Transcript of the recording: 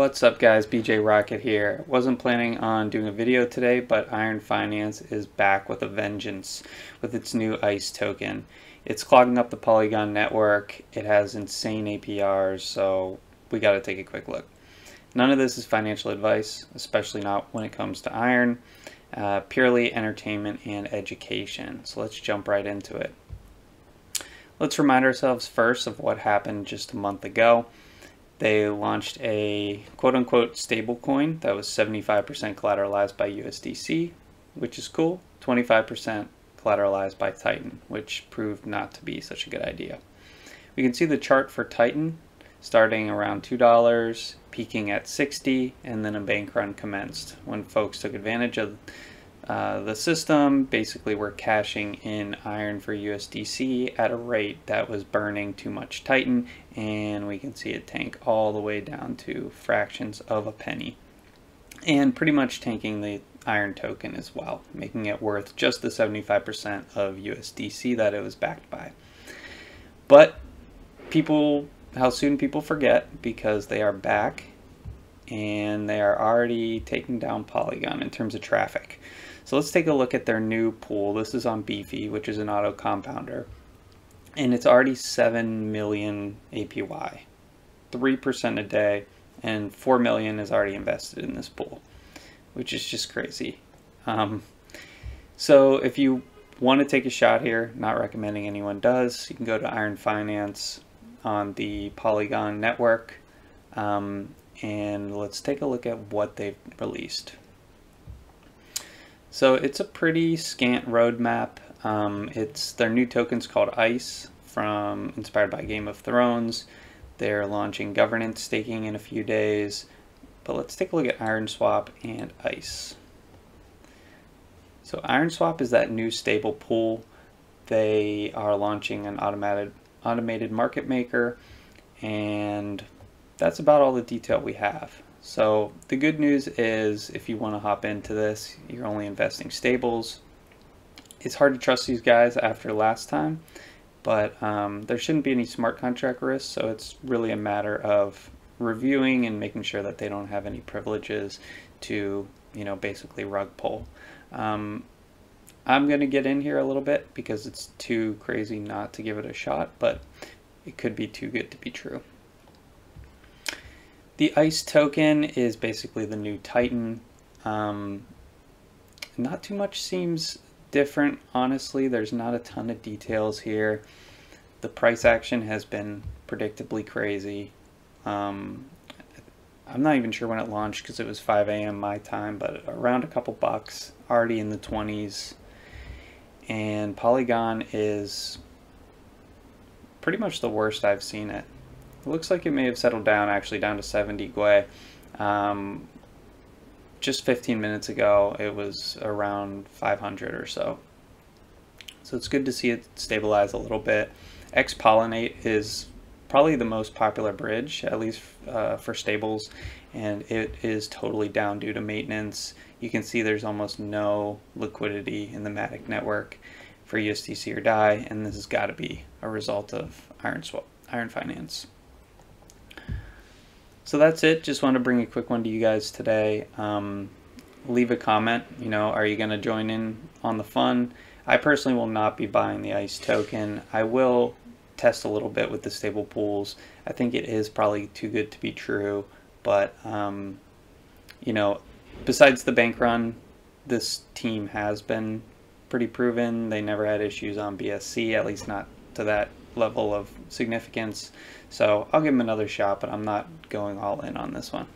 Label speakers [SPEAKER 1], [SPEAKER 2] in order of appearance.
[SPEAKER 1] What's up guys, BJ Rocket here. Wasn't planning on doing a video today, but Iron Finance is back with a vengeance with its new ICE token. It's clogging up the Polygon network, it has insane APRs, so we gotta take a quick look. None of this is financial advice, especially not when it comes to Iron, uh, purely entertainment and education. So let's jump right into it. Let's remind ourselves first of what happened just a month ago. They launched a quote unquote stable coin that was 75% collateralized by USDC, which is cool, 25% collateralized by Titan, which proved not to be such a good idea. We can see the chart for Titan starting around $2, peaking at 60, and then a bank run commenced when folks took advantage of uh, the system. Basically we're cashing in iron for USDC at a rate that was burning too much Titan and we can see it tank all the way down to fractions of a penny. And pretty much tanking the iron token as well making it worth just the 75% of USDC that it was backed by. But people how soon people forget because they are back and they are already taking down Polygon in terms of traffic so let's take a look at their new pool. This is on Beefy, which is an auto compounder. And it's already 7 million APY, 3% a day, and 4 million is already invested in this pool, which is just crazy. Um, so if you want to take a shot here, not recommending anyone does, you can go to Iron Finance on the Polygon network. Um, and let's take a look at what they've released. So it's a pretty scant roadmap. Um, it's their new tokens called ICE from inspired by Game of Thrones. They're launching governance staking in a few days. But let's take a look at IronSwap and ICE. So IronSwap is that new stable pool. They are launching an automated automated market maker and that's about all the detail we have. So the good news is if you want to hop into this, you're only investing stables. It's hard to trust these guys after last time, but um, there shouldn't be any smart contract risk, so it's really a matter of reviewing and making sure that they don't have any privileges to, you know, basically rug pull. Um, I'm going to get in here a little bit because it's too crazy not to give it a shot, but it could be too good to be true. The ICE token is basically the new Titan. Um, not too much seems different, honestly. There's not a ton of details here. The price action has been predictably crazy. Um, I'm not even sure when it launched because it was 5 a.m. my time, but around a couple bucks, already in the 20s. And Polygon is pretty much the worst I've seen it. It looks like it may have settled down actually down to 70 Gwei. Um, just 15 minutes ago it was around 500 or so. So it's good to see it stabilize a little bit. X-Pollinate is probably the most popular bridge, at least uh, for stables, and it is totally down due to maintenance. You can see there's almost no liquidity in the Matic network for USDC or DAI, and this has got to be a result of Iron Swap, Iron Finance. So that's it. Just want to bring a quick one to you guys today. Um, leave a comment. You know, are you going to join in on the fun? I personally will not be buying the ICE token. I will test a little bit with the stable pools. I think it is probably too good to be true, but um, you know, besides the bank run, this team has been pretty proven. They never had issues on BSC, at least not to that level of significance. So I'll give him another shot, but I'm not going all in on this one.